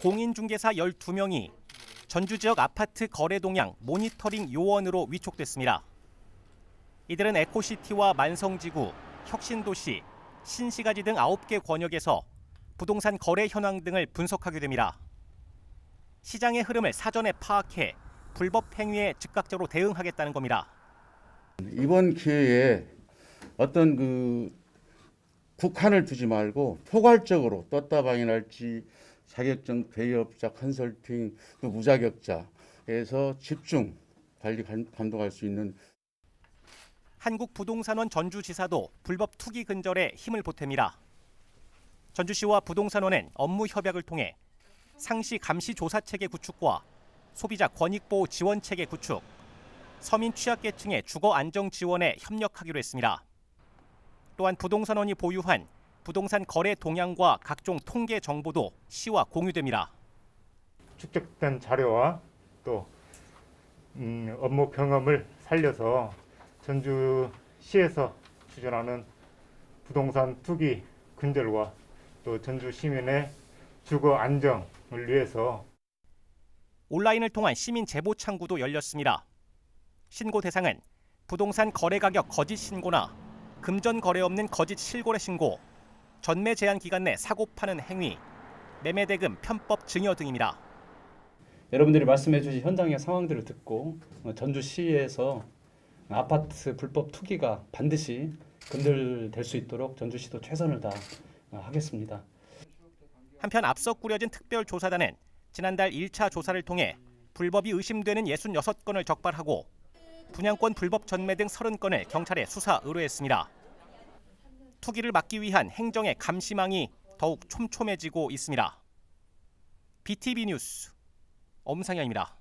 공인중개사 12명이 전주 지역 아파트 거래 동향 모니터링 요원으로 위촉됐습니다. 이들은 에코시티와 만성지구, 혁신도시, 신시가지 등 9개 권역에서 부동산 거래 현황 등을 분석하게 됩니다. 시장의 흐름을 사전에 파악해 불법 행위에 즉각적으로 대응하겠다는 겁니다. 이번 기회에 어떤 그 국한을 두지 말고 포괄적으로 떴다방이랄지 자격증 대리업자 컨설팅 또 무자격자에서 집중 관리 감- 감독할 수 있는 한국부동산원 전주지사도 불법 투기 근절에 힘을 보탭니다. 전주시와 부동산원은 업무 협약을 통해 상시 감시 조사 체계 구축과 소비자 권익 보호 지원 체계 구축, 서민 취약계층의 주거 안정 지원에 협력하기로 했습니다. 또한 부동산원이 보유한 부동산 거래 동향과 각종 통계 정보도 시와 공유됩니다. 축적된 자료와 또 음, 업무 경험을 살려서 전주시에서 추진하는 부동산 투기 근절과 또 전주 시민의 주거 안정을 위해서 온라인을 통한 시민 제보 창구도 열렸습니다. 신고 대상은 부동산 거래 가격 거짓 신고나 금전 거래 없는 거짓 실거래 신고, 전매 제한 기간 내 사고 파는 행위, 매매 대금 편법 증여 등입니다. 여러분들이 말씀해 주신 현장의 상황들을 듣고 어, 전주시에서 아파트 불법 투기가 반드시 근절될 수 있도록 전주시도 최선을 다 하겠습니다. 한편 앞서 꾸려진 특별조사단은 지난달 1차 조사를 통해 불법이 의심되는 66건을 적발하고 분양권 불법 전매 등 30건을 경찰에 수사 의뢰했습니다. 투기를 막기 위한 행정의 감시망이 더욱 촘촘해지고 있습니다. BTV 뉴스 엄상현입니다.